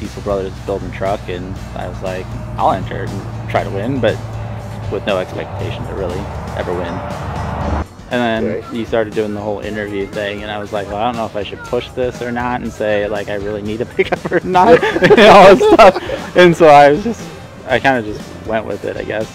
Diesel Brothers building truck, and I was like, I'll enter and try to win, but with no expectation to really ever win. And then Right. you started doing the whole interview thing, and I was like, well, I don't know if I should push this or not, and say like I really need a pickup or not, and all this stuff. And so I was just, I kind of just went with it, I guess.